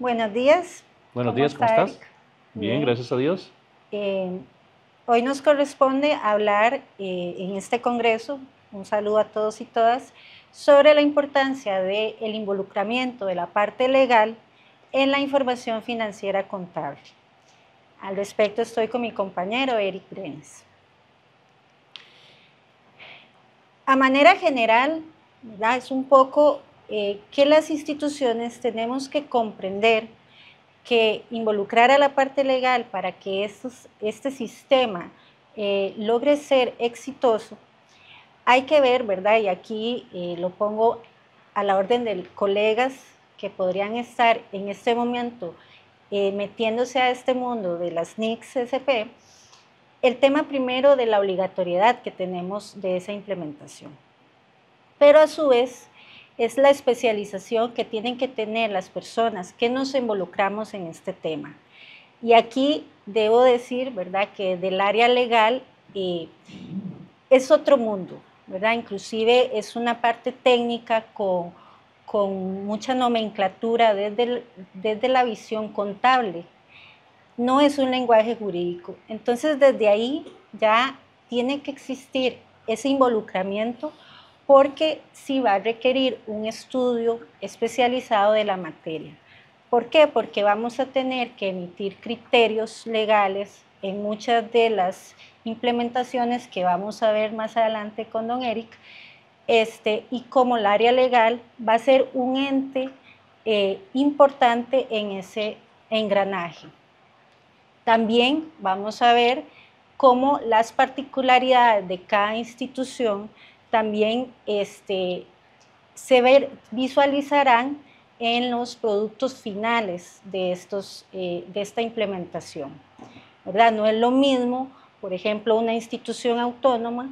Buenos días. Buenos días, ¿cómo estás? Bien, gracias a Dios. Eh, hoy nos corresponde hablar eh, en este congreso, un saludo a todos y todas, sobre la importancia del involucramiento de la parte legal en la información financiera contable. Al respecto estoy con mi compañero Eric Brenes. A manera general, es un poco eh, que las instituciones tenemos que comprender que involucrar a la parte legal para que este sistema eh, logre ser exitoso, hay que ver, ¿verdad? Y aquí eh, lo pongo a la orden de colegas que podrían estar en este momento metiéndose a este mundo de las NICs SP, el tema primero de la obligatoriedad que tenemos de esa implementación. Pero a su vez, es la especialización que tienen que tener las personas que nos involucramos en este tema. Y aquí debo decir, ¿verdad?, que del área legal eh, es otro mundo, ¿verdad? Inclusive es una parte técnica con, con mucha nomenclatura desde, desde la visión contable. No es un lenguaje jurídico. Entonces, desde ahí ya tiene que existir ese involucramiento porque sí va a requerir un estudio especializado de la materia. ¿Por qué? Porque vamos a tener que emitir criterios legales en muchas de las implementaciones que vamos a ver más adelante con don Eric, este, y como el área legal va a ser un ente eh, importante en ese engranaje. También vamos a ver cómo las particularidades de cada institución también este, se visualizarán en los productos finales de, estos, eh, de esta implementación. ¿verdad? No es lo mismo, por ejemplo, una institución autónoma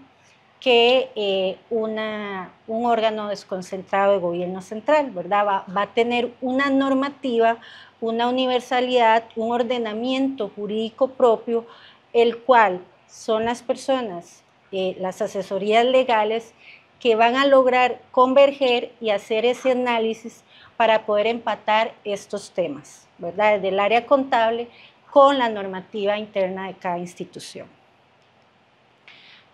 que eh, una, un órgano desconcentrado de gobierno central, ¿verdad? Va, va, a tener una normativa, una universalidad, un ordenamiento jurídico propio, el cual son las personas eh, las asesorías legales que van a lograr converger y hacer ese análisis para poder empatar estos temas, ¿verdad? Desde el área contable con la normativa interna de cada institución.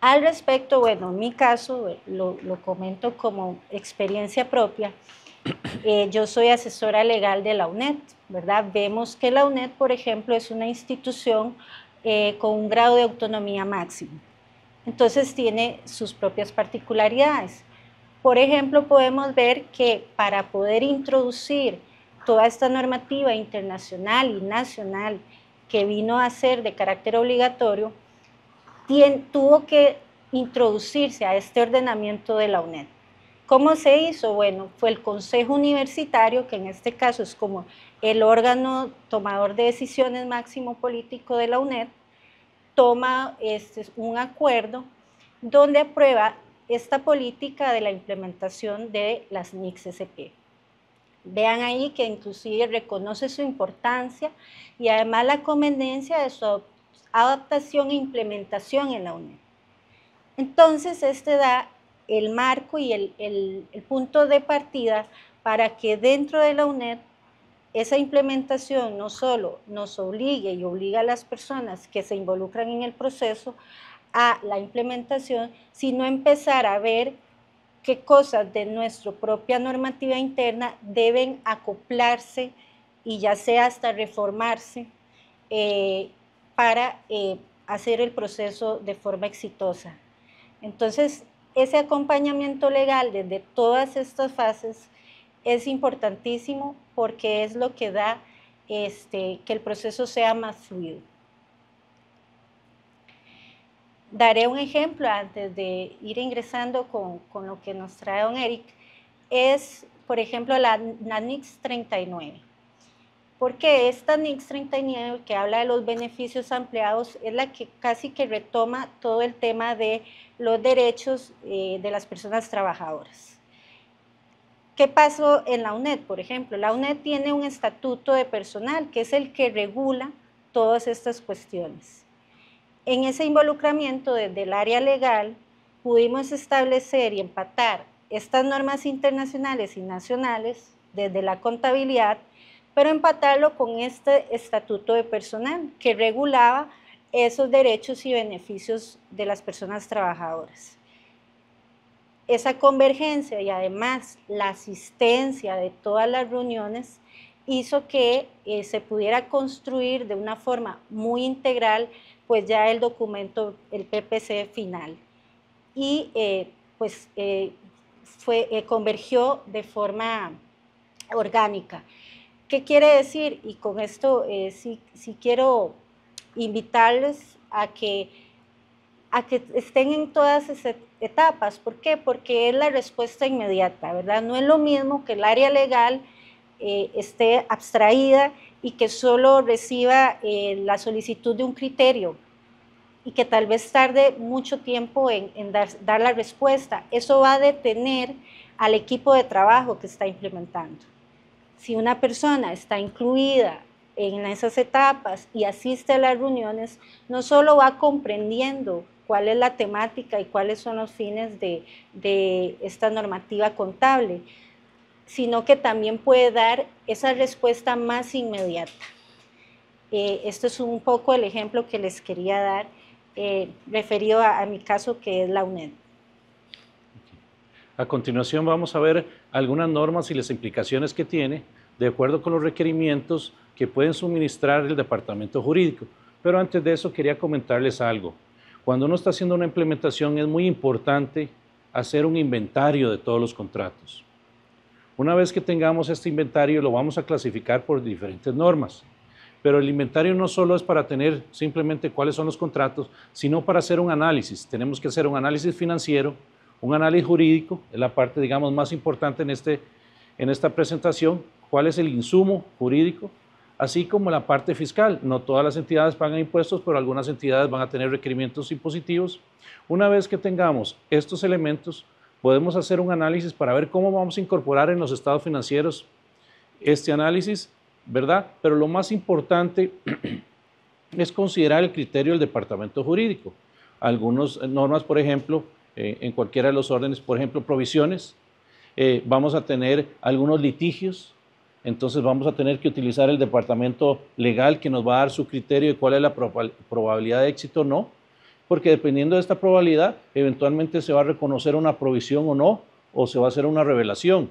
Al respecto, bueno, en mi caso, eh, lo, comento como experiencia propia, eh, yo soy asesora legal de la UNED, ¿verdad? Vemos que la UNED, por ejemplo, es una institución con un grado de autonomía máximo. Entonces tiene sus propias particularidades. Por ejemplo, podemos ver que para poder introducir toda esta normativa internacional y nacional que vino a ser de carácter obligatorio, tuvo que introducirse a este ordenamiento de la UNED. ¿Cómo se hizo? Bueno, fue el Consejo Universitario, que en este caso es como el órgano tomador de decisiones máximo político de la UNED, toma este, un acuerdo donde aprueba esta política de la implementación de las NICS SP. Vean ahí que inclusive reconoce su importancia y además la conveniencia de su adaptación e implementación en la UNED. Entonces, este da el marco y el, el punto de partida para que dentro de la UNED esa implementación no solo nos obligue y obliga a las personas que se involucran en el proceso a la implementación, sino empezar a ver qué cosas de nuestra propia normativa interna deben acoplarse y ya sea hasta reformarse eh, para eh, hacer el proceso de forma exitosa. Entonces, ese acompañamiento legal desde todas estas fases es importantísimo porque es lo que da este, que el proceso sea más fluido. Daré un ejemplo antes de ir ingresando con, con lo que nos trae don Eric. Es, por ejemplo, la, NIX 39. Porque esta NIX 39 que habla de los beneficios ampliados es la que casi que retoma todo el tema de los derechos eh, de las personas trabajadoras. ¿Qué pasó en la UNED, por ejemplo? La UNED tiene un estatuto de personal que es el que regula todas estas cuestiones. En ese involucramiento desde el área legal pudimos establecer y empatar estas normas internacionales y nacionales desde la contabilidad pero empatarlo con este estatuto de personal que regulaba esos derechos y beneficios de las personas trabajadoras. Esa convergencia y además la asistencia de todas las reuniones hizo que eh, se pudiera construir de una forma muy integral pues ya el documento, el PPC final. Y eh, pues eh, fue, convergió de forma orgánica. ¿Qué quiere decir? Y con esto sí, sí quiero invitarles a que, a que estén en todas esas etapas. ¿Por qué? Porque es la respuesta inmediata, ¿verdad? No es lo mismo que el área legal eh, esté abstraída y que solo reciba eh, la solicitud de un criterio y que tal vez tarde mucho tiempo en, dar, dar la respuesta. Eso va a detener al equipo de trabajo que está implementando. Si una persona está incluida en esas etapas y asiste a las reuniones, no solo va comprendiendo cuál es la temática y cuáles son los fines de, de esta normativa contable, sino que también puede dar esa respuesta más inmediata. Eh, esto es un poco el ejemplo que les quería dar eh, referido a, a mi caso que es la UNED. A continuación vamos a ver algunas normas y las implicaciones que tiene de acuerdo con los requerimientos que pueden suministrar el departamento jurídico. Pero antes de eso quería comentarles algo. Cuando uno está haciendo una implementación es muy importante hacer un inventario de todos los contratos. Una vez que tengamos este inventario lo vamos a clasificar por diferentes normas. Pero el inventario no solo es para tener simplemente cuáles son los contratos, sino para hacer un análisis. Tenemos que hacer un análisis financiero, un análisis jurídico, es la parte, digamos, más importante en, este, en esta presentación, cuál es el insumo jurídico, así como la parte fiscal. No todas las entidades pagan impuestos, pero algunas entidades van a tener requerimientos impositivos. Una vez que tengamos estos elementos, podemos hacer un análisis para ver cómo vamos a incorporar en los estados financieros este análisis, ¿verdad? Pero lo más importante es considerar el criterio del departamento jurídico. Algunas normas, por ejemplo, eh, en cualquiera de los órdenes, por ejemplo, provisiones, eh, vamos a tener algunos litigios, entonces vamos a tener que utilizar el departamento legal que nos va a dar su criterio de cuál es la probabilidad de éxito o no, porque dependiendo de esta probabilidad, eventualmente se va a reconocer una provisión o no, o se va a hacer una revelación.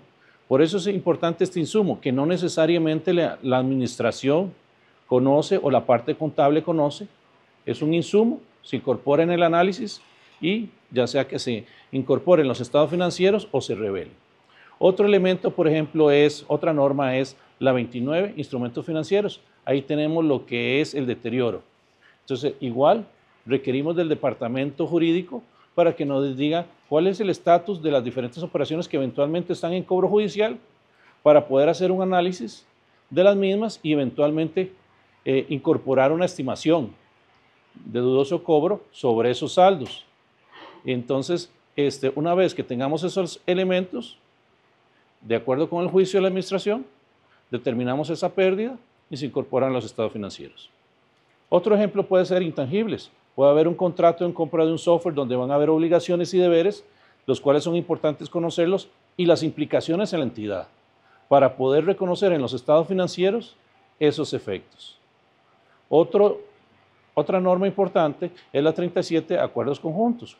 Por eso es importante este insumo, que no necesariamente la, administración conoce o la parte contable conoce, es un insumo, se incorpora en el análisis y ya sea que se incorpore en los estados financieros o se revele. Otro elemento, por ejemplo, es, otra norma es la 29, instrumentos financieros. Ahí tenemos lo que es el deterioro. Entonces, igual requerimos del departamento jurídico para que nos diga cuál es el estatus de las diferentes operaciones que eventualmente están en cobro judicial para poder hacer un análisis de las mismas y eventualmente eh, incorporar una estimación de dudoso cobro sobre esos saldos. Entonces, este, una vez que tengamos esos elementos, de acuerdo con el juicio de la administración, determinamos esa pérdida y se incorporan los estados financieros. Otro ejemplo puede ser intangibles. Puede haber un contrato en compra de un software donde van a haber obligaciones y deberes, los cuales son importantes conocerlos, y las implicaciones en la entidad, para poder reconocer en los estados financieros esos efectos. Otro, otra norma importante es la 37, acuerdos conjuntos.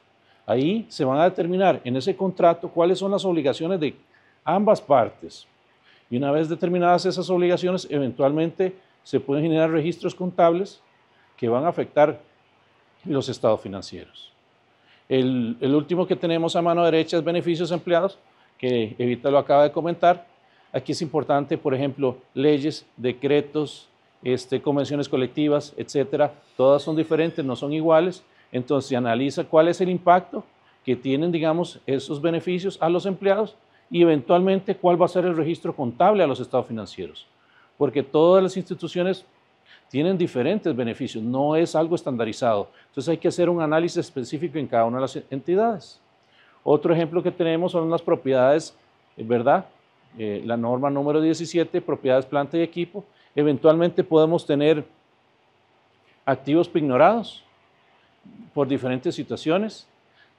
Ahí se van a determinar en ese contrato cuáles son las obligaciones de ambas partes. Y una vez determinadas esas obligaciones, eventualmente se pueden generar registros contables que van a afectar los estados financieros. El, último que tenemos a mano derecha es beneficios empleados, que Evita lo acaba de comentar. Aquí es importante, por ejemplo, leyes, decretos, este, convenciones colectivas, etcétera. Todas son diferentes, no son iguales. Entonces se analiza cuál es el impacto que tienen, digamos, esos beneficios a los empleados y eventualmente cuál va a ser el registro contable a los estados financieros. Porque todas las instituciones tienen diferentes beneficios, no es algo estandarizado. Entonces hay que hacer un análisis específico en cada una de las entidades. Otro ejemplo que tenemos son las propiedades, ¿verdad? Eh, la norma número 17, propiedades, planta y equipo. Eventualmente podemos tener activos pignorados por diferentes situaciones.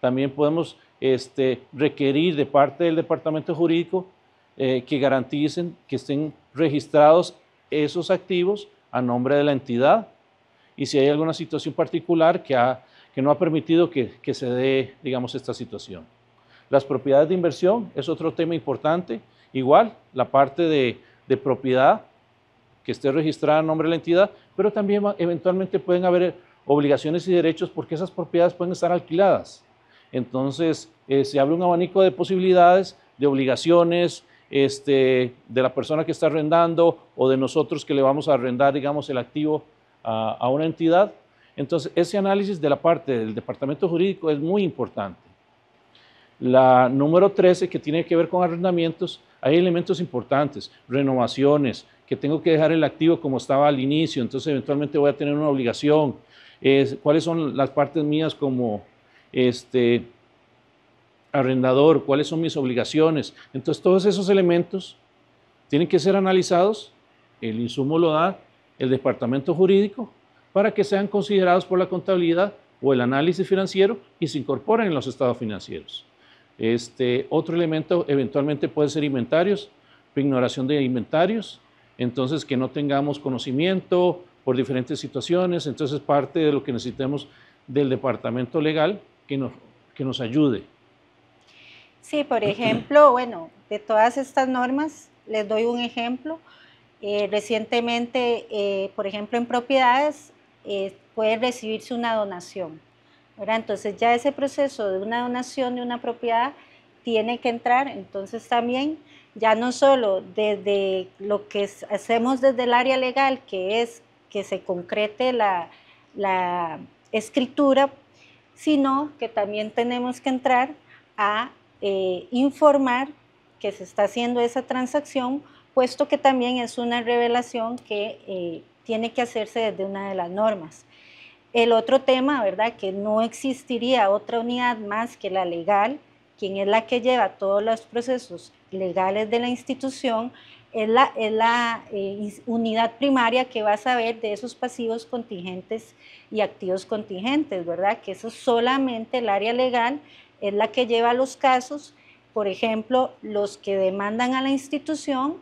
También podemos este, requerir de parte del departamento jurídico eh, que garanticen que estén registrados esos activos a nombre de la entidad y si hay alguna situación particular que, no ha permitido que, se dé, digamos, esta situación. Las propiedades de inversión es otro tema importante. Igual, la parte de propiedad que esté registrada a nombre de la entidad, pero también eventualmente pueden haber obligaciones y derechos porque esas propiedades pueden estar alquiladas. Entonces, eh, se abre un abanico de posibilidades, de obligaciones, este, de la persona que está arrendando o de nosotros que le vamos a arrendar, digamos, el activo a, una entidad. Entonces, ese análisis de la parte del departamento jurídico es muy importante. La número 13, que tiene que ver con arrendamientos, hay elementos importantes, renovaciones, que tengo que dejar el activo como estaba al inicio, entonces eventualmente voy a tener una obligación, cuáles son las partes mías como este, arrendador, cuáles son mis obligaciones. Entonces todos esos elementos tienen que ser analizados, el insumo lo da el departamento jurídico para que sean considerados por la contabilidad o el análisis financiero y se incorporen en los estados financieros. Este, otro elemento eventualmente puede ser inventarios, ignoración de inventarios, entonces que no tengamos conocimiento por diferentes situaciones, entonces parte de lo que necesitemos del departamento legal que nos, que nos ayude. Sí, por ejemplo, bueno, de todas estas normas, les doy un ejemplo. Eh, recientemente, eh, por ejemplo, en propiedades eh, puede recibirse una donación. Entonces ya ese proceso de una donación de una propiedad tiene que entrar, entonces también ya no solo desde lo que hacemos desde el área legal, que es que se concrete la, escritura, sino que también tenemos que entrar a eh, informar que se está haciendo esa transacción, puesto que también es una revelación que eh, tiene que hacerse desde una de las normas. El otro tema, ¿verdad? Que no existiría otra unidad más que la legal, quien es la que lleva todos los procesos legales de la institución, es la, es la eh, unidad primaria que va a saber de esos pasivos contingentes y activos contingentes, ¿verdad? Que eso solamente el área legal es la que lleva los casos, por ejemplo, los que demandan a la institución,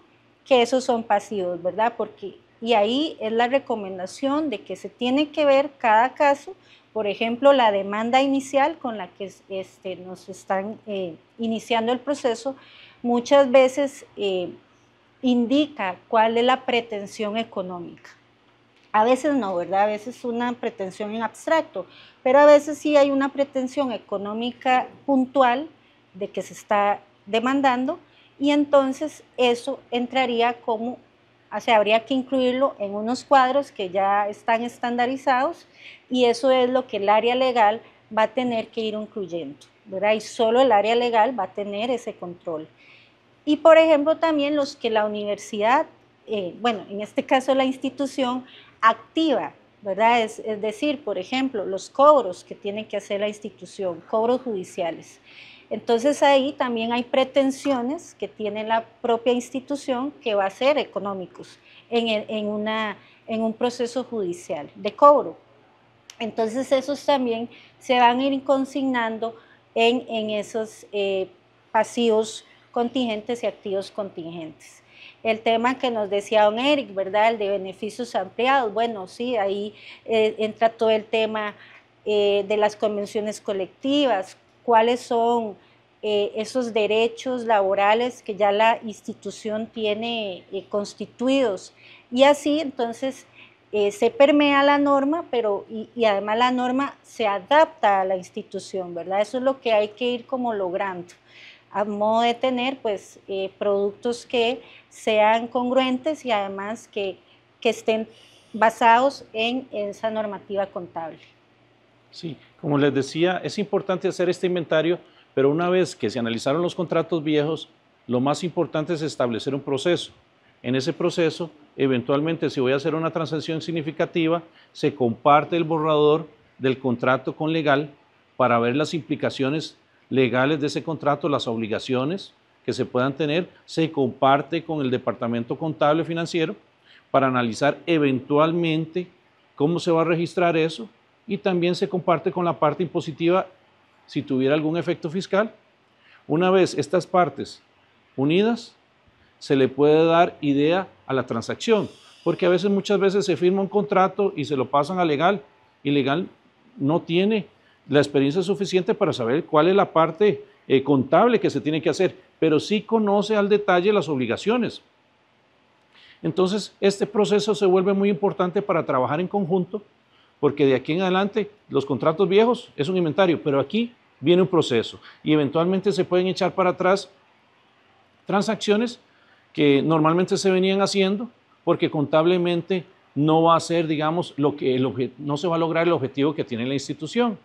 que esos son pasivos, ¿verdad? Porque, y ahí es la recomendación de que se tiene que ver cada caso por ejemplo, la demanda inicial con la que este, nos están eh, iniciando el proceso muchas veces eh, indica cuál es la pretensión económica. A veces no, ¿verdad? A veces una pretensión en abstracto, pero a veces sí hay una pretensión económica puntual de que se está demandando y entonces eso entraría como, o sea, habría que incluirlo en unos cuadros que ya están estandarizados y eso es lo que el área legal va a tener que ir incluyendo, ¿verdad? Y solo el área legal va a tener ese control. Y por ejemplo también los que la universidad, eh, bueno, en este caso la institución, activa, ¿verdad? Es, decir, por ejemplo, los cobros que tiene que hacer la institución, cobros judiciales. Entonces ahí también hay pretensiones que tiene la propia institución que va a ser económicos en, en, una, en un proceso judicial de cobro. Entonces esos también se van a ir consignando en, en esos eh, pasivos contingentes y activos contingentes. El tema que nos decía don Eric, ¿verdad? El de beneficios ampliados. Bueno, sí, ahí eh, entra todo el tema eh, de las convenciones colectivas, cuáles son esos derechos laborales que ya la institución tiene constituidos. Y así, entonces, eh, se permea la norma, pero y, además la norma se adapta a la institución, ¿verdad? Eso es lo que hay que ir como logrando, a modo de tener pues eh, productos que sean congruentes y además que, que estén basados en esa normativa contable. Sí, como les decía, es importante hacer este inventario, pero una vez que se analizaron los contratos viejos, lo más importante es establecer un proceso. En ese proceso eventualmente si voy a hacer una transacción significativa, se comparte el borrador del contrato con legal para ver las implicaciones legales de ese contrato, las obligaciones que se puedan tener, se comparte con el departamento contable financiero para analizar eventualmente cómo se va a registrar eso y también se comparte con la parte impositiva si tuviera algún efecto fiscal. Una vez estas partes unidas, se le puede dar idea a la transacción. porque a veces, muchas veces se firma un contrato y se lo pasan a legal, y legal no tiene la experiencia suficiente para saber cuál es la parte eh, contable que se tiene que hacer, pero sí conoce al detalle las obligaciones. Entonces, este proceso se vuelve muy importante para trabajar en conjunto, porque de aquí en adelante los contratos viejos es un inventario, pero aquí viene un proceso y eventualmente se pueden echar para atrás transacciones que normalmente se venían haciendo porque contablemente no va a ser, digamos, lo que no se va a lograr el objetivo que tiene la institución.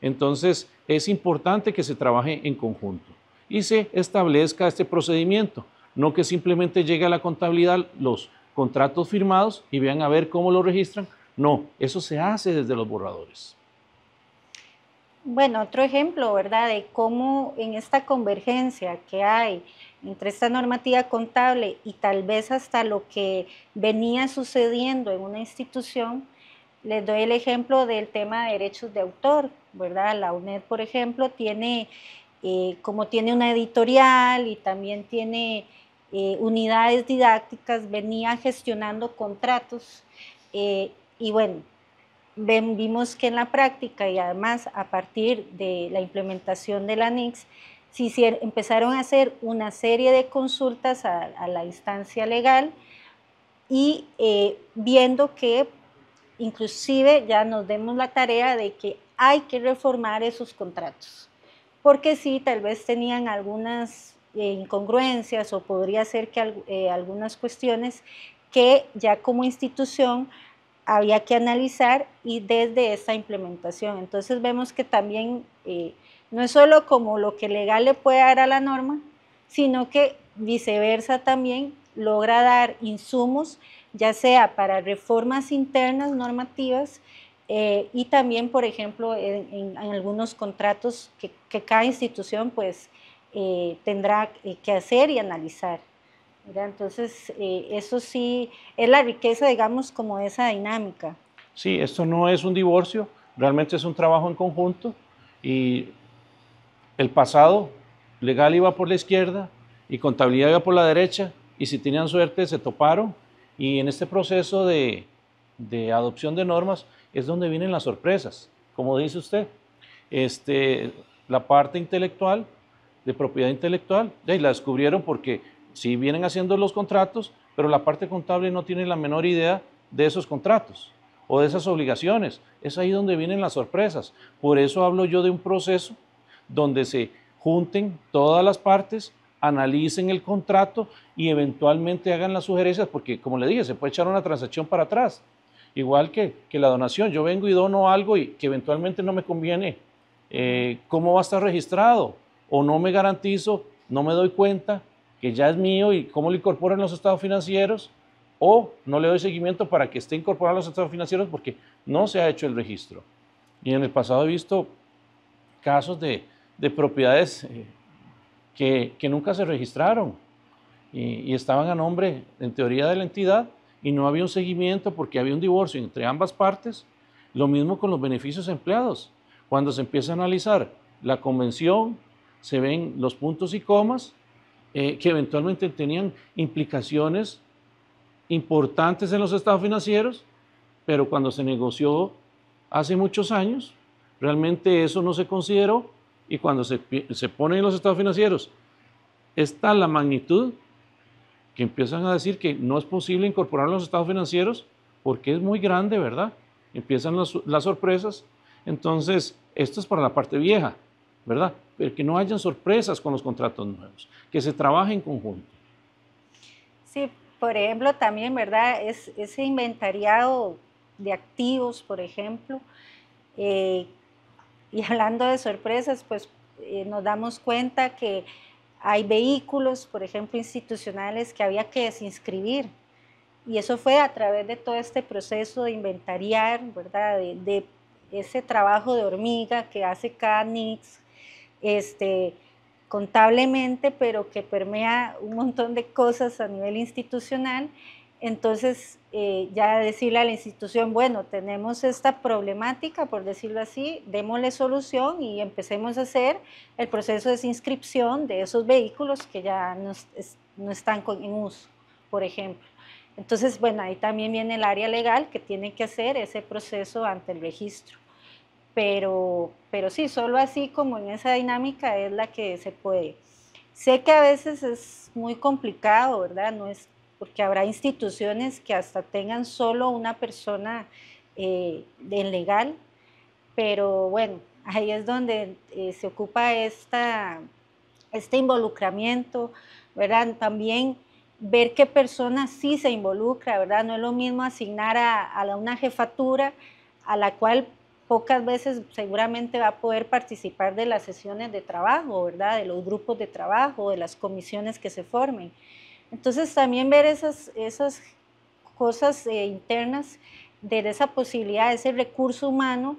Entonces, es importante que se trabaje en conjunto y se establezca este procedimiento, no que simplemente llegue a la contabilidad los contratos firmados y vean a ver cómo lo registran. No, eso se hace desde los borradores. Bueno, otro ejemplo, ¿verdad?, de cómo en esta convergencia que hay entre esta normativa contable y tal vez hasta lo que venía sucediendo en una institución, les doy el ejemplo del tema de derechos de autor, ¿verdad? La UNED, por ejemplo, tiene, eh, como tiene una editorial y también tiene eh, unidades didácticas, venía gestionando contratos eh, y bueno, vimos que en la práctica y además a partir de la implementación de la NICS, se empezaron a hacer una serie de consultas a, la instancia legal y viendo que inclusive ya nos demos la tarea de que hay que reformar esos contratos, porque sí, tal vez tenían algunas eh, incongruencias o podría ser que eh, algunas cuestiones que ya como institución había que analizar y desde esa implementación. Entonces vemos que también eh, no es solo como lo que legal le puede dar a la norma, sino que viceversa también logra dar insumos, ya sea para reformas internas normativas eh, y también, por ejemplo, en, algunos contratos que, cada institución pues eh, tendrá que hacer y analizar. Entonces, eh, eso sí es la riqueza, digamos, como esa dinámica. Sí, esto no es un divorcio, realmente es un trabajo en conjunto y el pasado legal iba por la izquierda y contabilidad iba por la derecha y si tenían suerte se toparon y en este proceso de, de adopción de normas es donde vienen las sorpresas, como dice usted. Este, la parte intelectual, de propiedad intelectual, y la descubrieron porque sí vienen haciendo los contratos, pero la parte contable no tiene la menor idea de esos contratos o de esas obligaciones. Es ahí donde vienen las sorpresas. Por eso hablo yo de un proceso donde se junten todas las partes, analicen el contrato y eventualmente hagan las sugerencias, porque como le dije, se puede echar una transacción para atrás. Igual que, la donación, yo vengo y dono algo y que eventualmente no me conviene. Eh, ¿Cómo va a estar registrado? O no me garantizo, no me doy cuenta que ya es mío y cómo lo incorporo en los estados financieros, o no le doy seguimiento para que esté incorporado en los estados financieros porque no se ha hecho el registro. Y en el pasado he visto casos de, propiedades eh, que, nunca se registraron y, estaban a nombre, en teoría, de la entidad y no había un seguimiento porque había un divorcio entre ambas partes. Lo mismo con los beneficios empleados. Cuando se empieza a analizar la convención, se ven los puntos y comas eh, que eventualmente tenían implicaciones importantes en los estados financieros, pero cuando se negoció hace muchos años, realmente eso no se consideró y cuando se, se pone en los estados financieros está la magnitud que empiezan a decir que no es posible incorporar los estados financieros porque es muy grande, ¿verdad? Empiezan las, las sorpresas. Entonces, esto es para la parte vieja, ¿verdad? Pero que no hayan sorpresas con los contratos nuevos, que se trabaje en conjunto. Sí, por ejemplo, también, ¿verdad? Es, ese inventariado de activos, por ejemplo, eh, y hablando de sorpresas, pues eh, nos damos cuenta que hay vehículos, por ejemplo, institucionales que había que desinscribir. Y eso fue a través de todo este proceso de inventariar, ¿verdad? De, de ese trabajo de hormiga que hace cada NICS este, contablemente, pero que permea un montón de cosas a nivel institucional. Entonces, eh, ya decirle a la institución, bueno, tenemos esta problemática, por decirlo así, démosle solución y empecemos a hacer el proceso de inscripción de esos vehículos que ya no, no están en uso, por ejemplo. Entonces, bueno, ahí también viene el área legal que tiene que hacer ese proceso ante el registro. Pero, pero sí, solo así como en esa dinámica es la que se puede. Sé que a veces es muy complicado, ¿verdad? No es porque habrá instituciones que hasta tengan solo una persona eh, legal, pero bueno, ahí es donde eh, se ocupa esta, este involucramiento, ¿verdad? También ver qué persona sí se involucra, ¿verdad? No es lo mismo asignar a, a una jefatura a la cual pocas veces seguramente va a poder participar de las sesiones de trabajo, ¿verdad? De los grupos de trabajo, de las comisiones que se formen. Entonces también ver esas, esas cosas eh, internas de esa posibilidad, ese recurso humano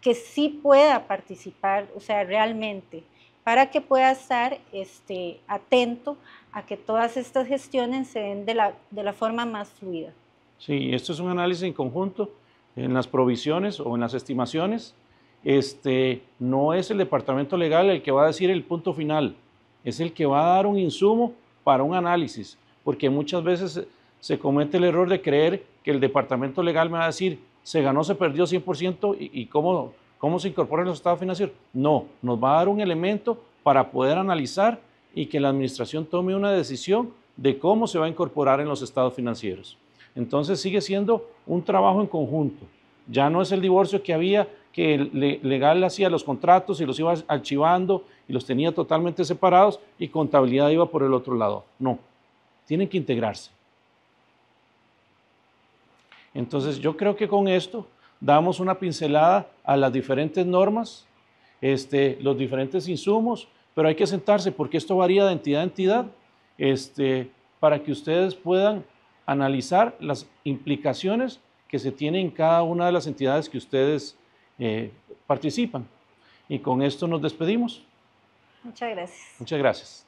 que sí pueda participar, o sea, realmente, para que pueda estar este, atento a que todas estas gestiones se den de la, de la forma más fluida. Sí, esto es un análisis en conjunto, en las provisiones o en las estimaciones. Este, no es el departamento legal el que va a decir el punto final, es el que va a dar un insumo para un análisis, porque muchas veces se comete el error de creer que el departamento legal me va a decir, se ganó, se perdió 100% y, y cómo, cómo se incorpora en los estados financieros. No, nos va a dar un elemento para poder analizar y que la administración tome una decisión de cómo se va a incorporar en los estados financieros. Entonces sigue siendo un trabajo en conjunto. Ya no es el divorcio que había, que legal hacía los contratos y los iba archivando y los tenía totalmente separados y contabilidad iba por el otro lado. No, tienen que integrarse. Entonces yo creo que con esto damos una pincelada a las diferentes normas, este, los diferentes insumos, pero hay que sentarse porque esto varía de entidad a entidad este, para que ustedes puedan analizar las implicaciones que se tienen en cada una de las entidades que ustedes eh, participan. Y con esto nos despedimos. Muchas gracias. Muchas gracias.